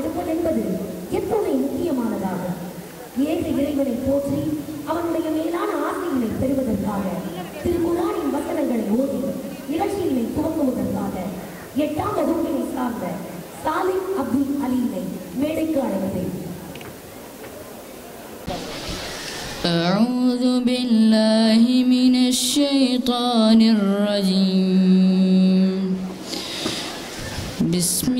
எடுப்பது என்பது எத்துணை முக்கியமானதாகும் ஏக இறைவனை போற்றி அவனுடைய மேலான ஆசைகளை பெறுவதற்காக திருக்குறானின் வசனங்களை ஓதி நிகழ்ச்சிகளை துவங்குவதற்காக எட்டாம் வகுப்பினை சார்ந்த சாலிம் அப்துல் அலீமை மேடைக்கு அழைத்தேன். أعوذ بالله من الشيطان الرجيم. بسم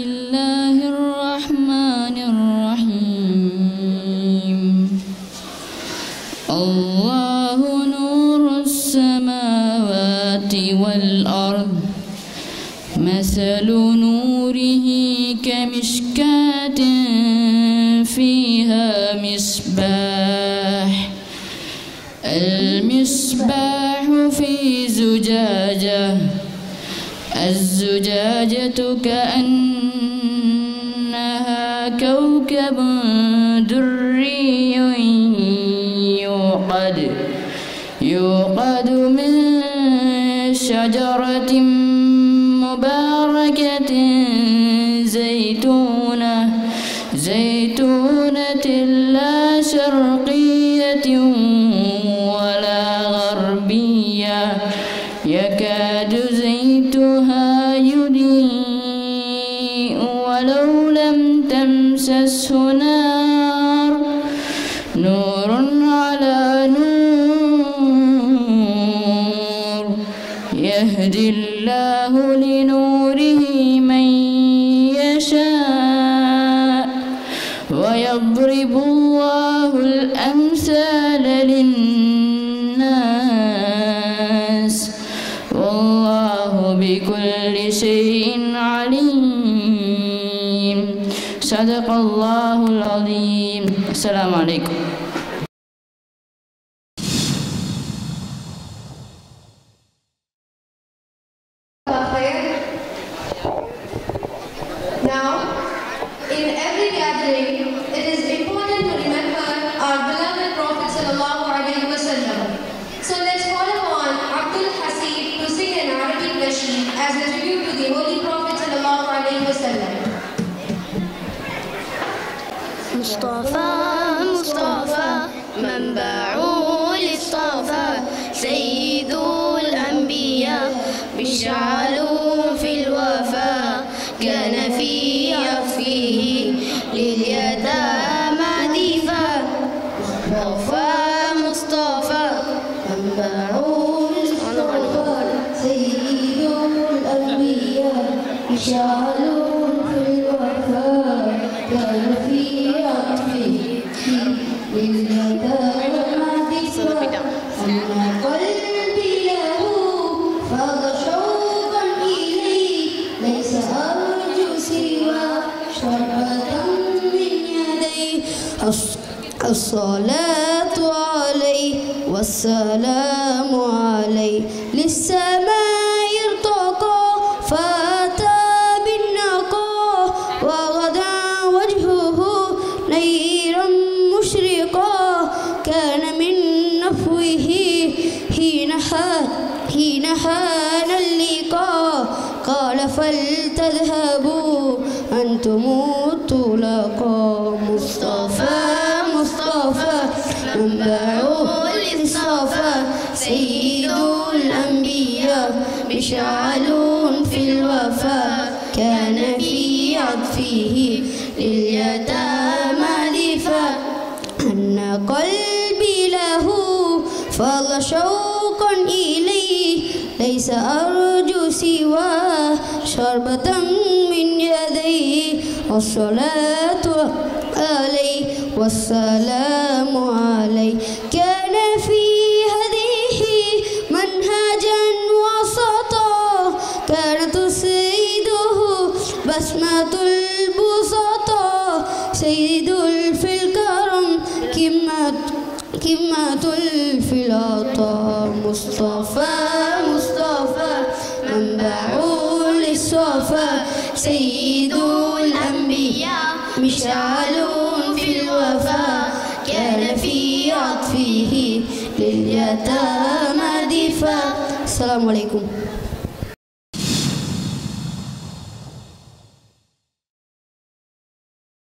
مثل نوره كمشكاة فيها مصباح. المصباح في زجاجة. الزجاجة كأنها كوكب دري يوقد. يوقد من شجرة زيتونة زيتونة لا شرقية ولا غربية يكاد زيتها يضيء ولو لم تمسسه نار نور على نور يهدي الله لنوره صدق الله العظيم السلام عليكم Now, مصطفى مصطفى منبع للصفا سيد الأنبياء مشعل في الوفا كان في عفه لليتامى دفا. مصطفى مصطفى منبع للصفا سيد الأنبياء مشعل في الوفا كان في الصلاة عليه والسلام عليه للسماء حان اللقاء. قال فلتذهبوا أنتم الطلقاء مصطفى مصطفى منبع للصفا سيد الأنبياء مشعل في الوفا. كان في عطفه لليتامى دفا أن قلبي له فضل إليه ليس أرجو سوى شربة من يديه والصلاة عليه والسلام عليه كان في هديه منهجا وسطا كان تسيده بسمة البسطاء. سيد في الكرم كمة كمة في العطاء مصطفى للصفا سيد الأنبياء مشعل في الوفا. كان في عطفه لليتامى دفا السلام عليكم.